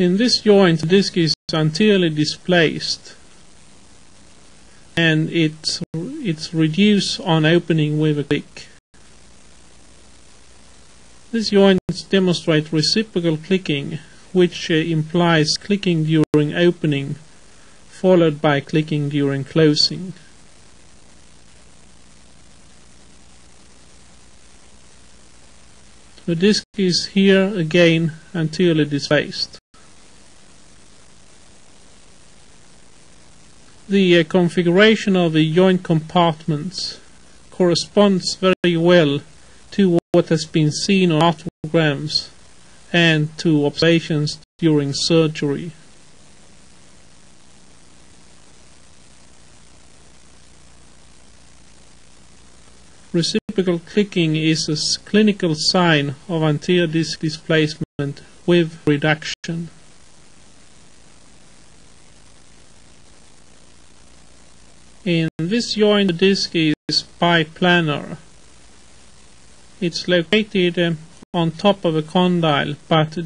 In this joint, the disc is anteriorly displaced and it's, it's reduced on opening with a click. These joints demonstrate reciprocal clicking, which uh, implies clicking during opening followed by clicking during closing. The disk is here again anteriorly displaced. The uh, configuration of the joint compartments corresponds very well to what has been seen on arthrograms and to observations during surgery. Reciprocal clicking is a clinical sign of anterior disc displacement with reduction. In this joint the disc is biplanar. It's located um, on top of a condyle but